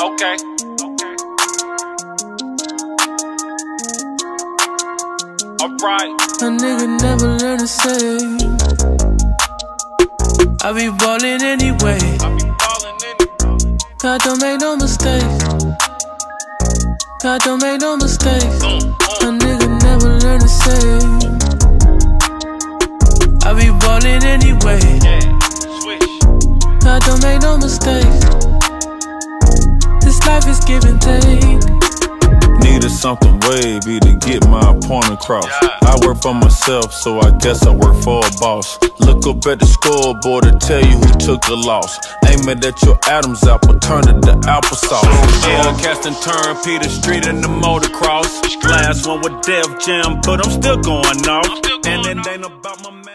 Okay. Okay. Alright. A nigga never learn to save. I be ballin' anyway. I be ballin' in it. God don't make no mistakes. God don't make no mistakes. Be ballin' anyway. Swish. Don't make no mistakes. This life is give and take. Needed something wavy to get my point across. I work for myself, so I guess I work for a boss. Look up at the scoreboard to tell you who took the loss. Aim it at your Adam's apple, turn it to applesauce. Yeah, cast and turn Peter Street in the motocross. Last one with Def Jam, but I'm still going off. and it ain't about my man.